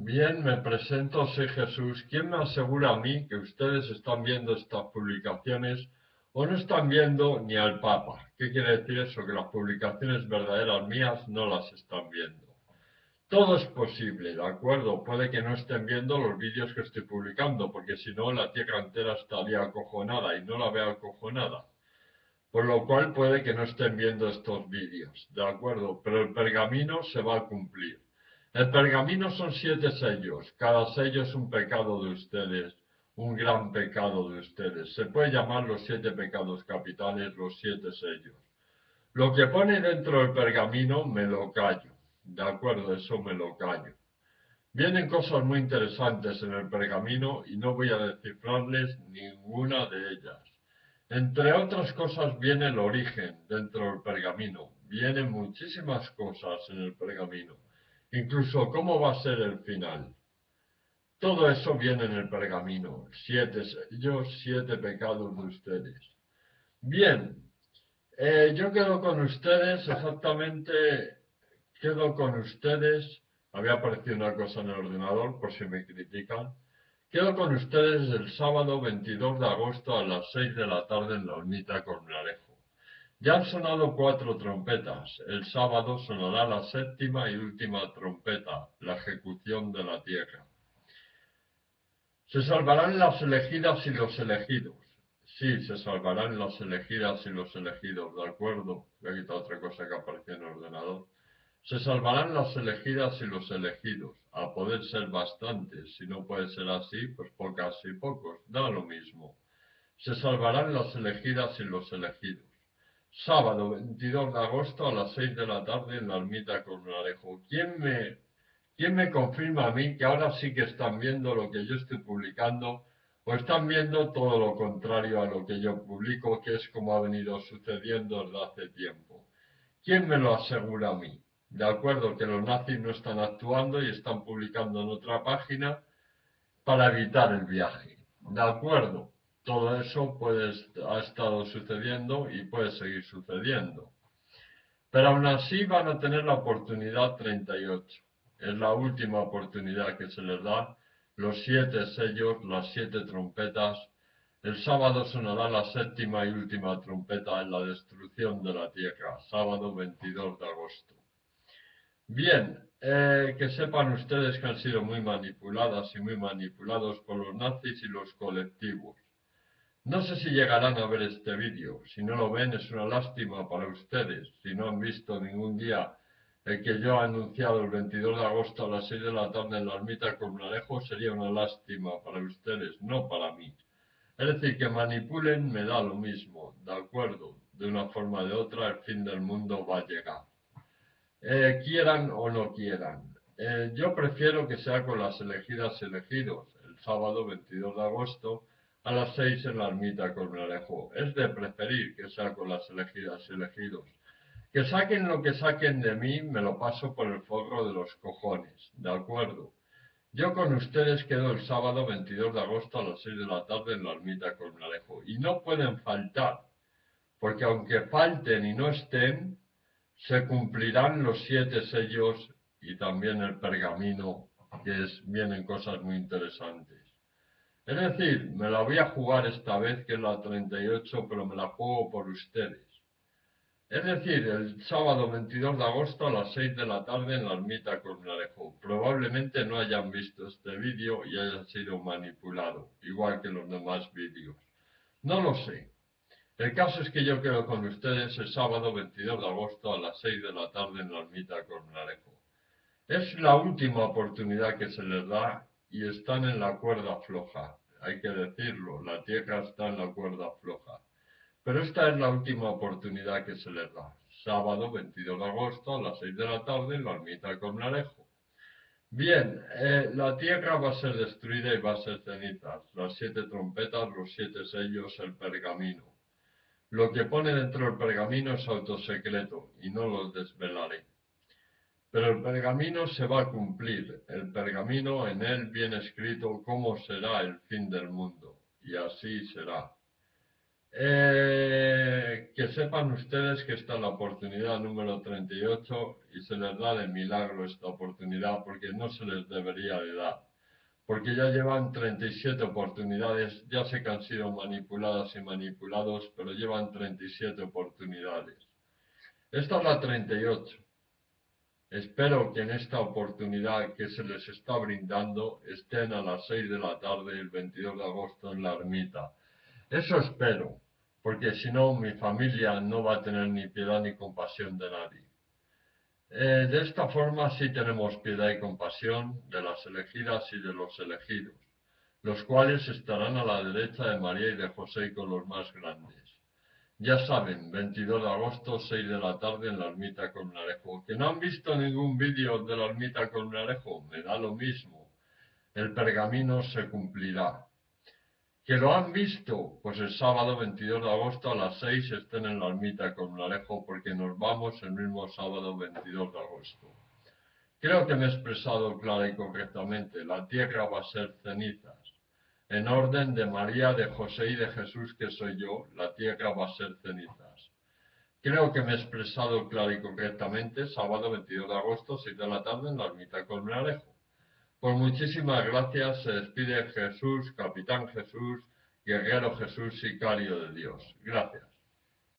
Bien, me presento, soy Jesús. ¿Quién me asegura a mí que ustedes están viendo estas publicaciones o no están viendo ni al Papa? ¿Qué quiere decir eso? Que las publicaciones verdaderas mías no las están viendo. Todo es posible, ¿de acuerdo? Puede que no estén viendo los vídeos que estoy publicando, porque si no la tierra entera estaría acojonada y no la veo acojonada. Por lo cual puede que no estén viendo estos vídeos, ¿de acuerdo? Pero el pergamino se va a cumplir. El pergamino son siete sellos, cada sello es un pecado de ustedes, un gran pecado de ustedes. Se puede llamar los siete pecados capitales, los siete sellos. Lo que pone dentro del pergamino me lo callo, de acuerdo, eso me lo callo. Vienen cosas muy interesantes en el pergamino y no voy a descifrarles ninguna de ellas. Entre otras cosas viene el origen dentro del pergamino. Vienen muchísimas cosas en el pergamino incluso cómo va a ser el final. Todo eso viene en el pergamino, siete sellos, siete pecados de ustedes. Bien, eh, yo quedo con ustedes exactamente, quedo con ustedes, había aparecido una cosa en el ordenador por si me critican, quedo con ustedes el sábado 22 de agosto a las 6 de la tarde en la Unita Cornarejo. Ya han sonado cuatro trompetas. El sábado sonará la séptima y última trompeta, la ejecución de la tierra. Se salvarán las elegidas y los elegidos. Sí, se salvarán las elegidas y los elegidos, ¿de acuerdo? Voy a otra cosa que apareció en el ordenador. Se salvarán las elegidas y los elegidos, a poder ser bastantes. Si no puede ser así, pues pocas y pocos, da lo mismo. Se salvarán las elegidas y los elegidos sábado 22 de agosto a las 6 de la tarde en la ermita Cornarejo. ¿Quién me, ¿Quién me confirma a mí que ahora sí que están viendo lo que yo estoy publicando o están viendo todo lo contrario a lo que yo publico, que es como ha venido sucediendo desde hace tiempo? ¿Quién me lo asegura a mí? De acuerdo que los nazis no están actuando y están publicando en otra página para evitar el viaje. De acuerdo todo eso ha estado sucediendo y puede seguir sucediendo. Pero aún así van a tener la oportunidad 38. Es la última oportunidad que se les da. Los siete sellos, las siete trompetas. El sábado sonará la séptima y última trompeta en la destrucción de la tierra. Sábado 22 de agosto. Bien, eh, que sepan ustedes que han sido muy manipuladas y muy manipulados por los nazis y los colectivos. No sé si llegarán a ver este vídeo. Si no lo ven es una lástima para ustedes. Si no han visto ningún día el que yo he anunciado el 22 de agosto a las 6 de la tarde en la ermita Cornarejo sería una lástima para ustedes, no para mí. Es decir, que manipulen me da lo mismo, de acuerdo, de una forma o de otra el fin del mundo va a llegar. Eh, quieran o no quieran. Eh, yo prefiero que sea con las elegidas elegidos, el sábado 22 de agosto, a las seis en la ermita Cornarejo. Es de preferir que sea con las elegidas y elegidos. Que saquen lo que saquen de mí, me lo paso por el forro de los cojones, ¿de acuerdo? Yo con ustedes quedo el sábado 22 de agosto a las 6 de la tarde en la ermita Cornarejo. Y no pueden faltar, porque aunque falten y no estén, se cumplirán los siete sellos y también el pergamino, que es, vienen cosas muy interesantes. Es decir, me la voy a jugar esta vez, que es la 38, pero me la juego por ustedes. Es decir, el sábado 22 de agosto a las 6 de la tarde en la ermita Cornarejo. Probablemente no hayan visto este vídeo y haya sido manipulado, igual que los demás vídeos. No lo sé. El caso es que yo quedo con ustedes el sábado 22 de agosto a las 6 de la tarde en la ermita Cornarejo. Es la última oportunidad que se les da y están en la cuerda floja. Hay que decirlo, la tierra está en la cuerda floja. Pero esta es la última oportunidad que se les da. Sábado 22 de agosto a las 6 de la tarde en la ermita Cornarejo. Bien, eh, la tierra va a ser destruida y va a ser cenizas. Las siete trompetas, los siete sellos, el pergamino. Lo que pone dentro del pergamino es autosecreto y no lo desvelaré. Pero el pergamino se va a cumplir. El pergamino en él viene escrito cómo será el fin del mundo. Y así será. Eh, que sepan ustedes que esta es la oportunidad número 38 y se les da de milagro esta oportunidad porque no se les debería de dar. Porque ya llevan 37 oportunidades, ya sé que han sido manipuladas y manipulados, pero llevan 37 oportunidades. Esta es la 38. Espero que en esta oportunidad que se les está brindando estén a las 6 de la tarde el 22 de agosto en la ermita. Eso espero, porque si no mi familia no va a tener ni piedad ni compasión de nadie. Eh, de esta forma sí tenemos piedad y compasión de las elegidas y de los elegidos, los cuales estarán a la derecha de María y de José y con los más grandes. Ya saben, 22 de agosto, 6 de la tarde en la ermita Colmenarejo. Que no han visto ningún vídeo de la ermita Colmenarejo, me da lo mismo. El pergamino se cumplirá. Que lo han visto, pues el sábado 22 de agosto a las 6 estén en la ermita Colmenarejo porque nos vamos el mismo sábado 22 de agosto. Creo que me he expresado clara y correctamente. La tierra va a ser cenizas en orden de María, de José y de Jesús, que soy yo, la tierra va a ser cenizas. Creo que me he expresado claro y concretamente, sábado 22 de agosto, 6 de la tarde, en la ermita Colmenarejo. Por muchísimas gracias, se despide Jesús, Capitán Jesús, Guerrero Jesús, Sicario de Dios. Gracias.